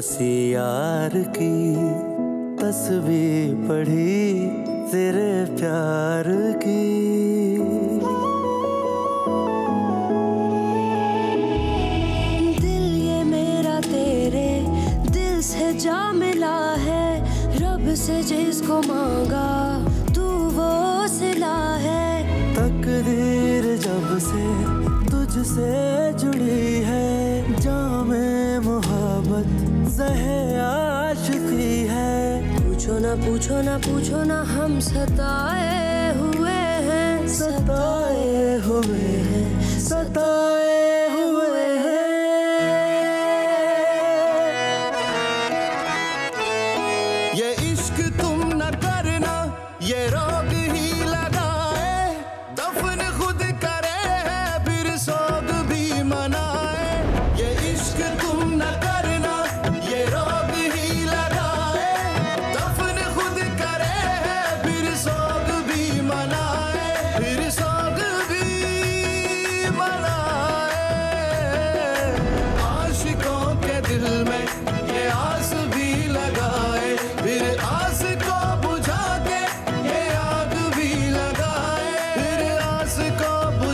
बसी यार की तस्वीर पढ़ी तेरे प्यार की। दिल ये मेरा तेरे दिल से जा मिला है रब से जिसको मांगा तू वो सिला है। तकदीर जब से तुझसे जुड़ी है जामे मोहब्बत आशिकी है। पूछो ना पूछो ना पूछो ना हम सताए हुए हैं। सताए हुए हैं सताए हुए हैं। ये इश्क तुम न करना ये रोग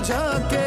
को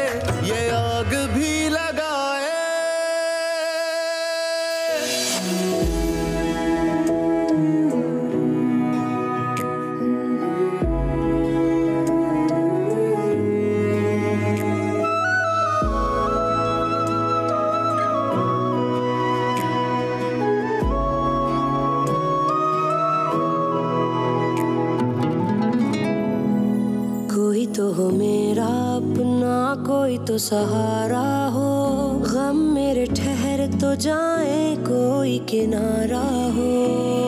कोई तो सहारा हो। गम मेरे ठहर तो जाए कोई किनारा हो।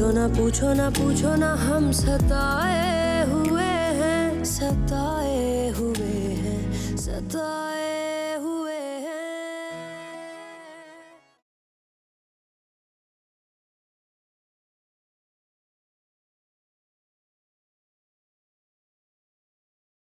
पूछो ना पूछो ना पूछो ना हम सताए हुए हैं सताए हुए हैं सताए